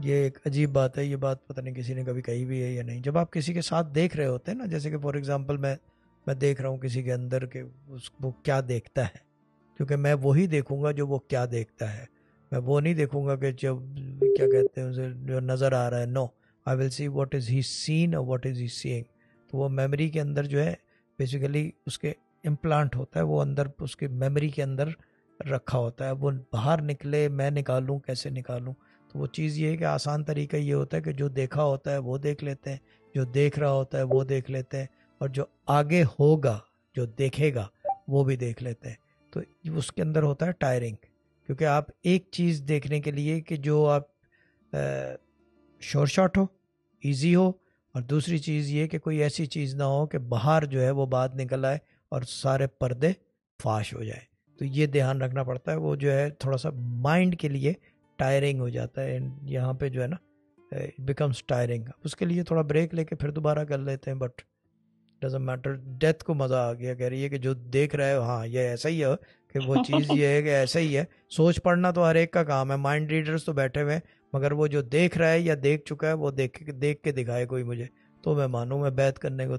ये एक अजीब बात है, ये बात पता नहीं किसी ने कभी कही भी है या नहीं। जब आप किसी के साथ देख रहे होते हैं ना, जैसे कि फॉर एग्जांपल मैं मैं देख रहा हूँ किसी के अंदर के उस, वो क्या देखता है। क्योंकि मैं वही देखूँगा जो वो क्या देखता है। मैं वो नहीं देखूँगा कि जब, क्या कहते हैं उसे, जो नज़र आ रहा है no I will see what is he seen और व्हाट इज़ ही सीइंग तो वो मेमोरी के अंदर जो है बेसिकली उसके इम्प्लांट होता है, वो अंदर, उसके मेमोरी के अंदर रखा होता है। वो बाहर निकले, मैं निकालूं, कैसे निकालूं? तो वो चीज़ ये है कि आसान तरीका ये होता है कि जो देखा होता है वो देख लेते हैं, जो देख रहा होता है वो देख लेते हैं और जो आगे होगा, जो देखेगा, वो भी देख लेते हैं। तो उसके अंदर होता है टायरिंग, क्योंकि आप एक चीज़ देखने के लिए कि जो आप शोर शॉट हो इजी हो और दूसरी चीज़ ये कि कोई ऐसी चीज़ ना हो कि बाहर जो है वो बात निकल आए और सारे पर्दे फाश हो जाए। तो ये ध्यान रखना पड़ता है, वो जो है थोड़ा सा माइंड के लिए टायरिंग हो जाता है यहाँ पे जो है ना इट बिकम्स टायरिंग उसके लिए थोड़ा ब्रेक लेके फिर दोबारा कर लेते हैं बट डजेंट मैटर डेथ को मज़ा आ गया, कह रही है कि जो देख रहा है हाँ ये ऐसा ही है कि वो चीज़ ये है कि ऐसा ही है। सोच पढ़ना तो हर एक का काम है। माइंड रीडर्स तो बैठे हुए हैं, मगर वो जो देख रहा है या देख चुका है, वो देख देख के दिखाए कोई मुझे। तो मैं मानूँ, मैं बैत करने को